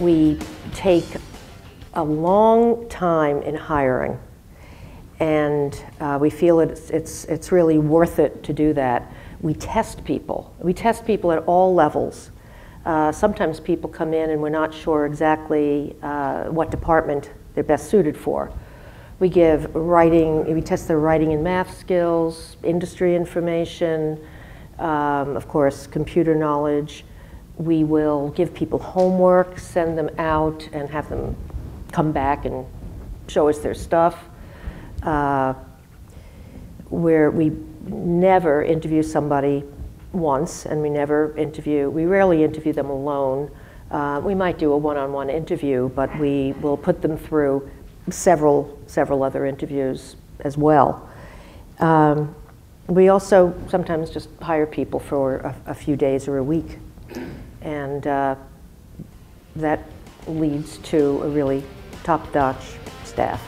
we take a long time in hiring, and uh, we feel it's, it's, it's really worth it to do that. We test people. We test people at all levels. Uh, sometimes people come in and we're not sure exactly uh, what department they're best suited for. We give writing, we test their writing and math skills, industry information, um, of course, computer knowledge. We will give people homework, send them out, and have them come back and show us their stuff. Uh, where we never interview somebody once, and we never interview, we rarely interview them alone. Uh, we might do a one-on-one interview, but we will put them through several, several other interviews as well. Um, we also sometimes just hire people for a, a few days or a week, and uh, that leads to a really top-notch staff.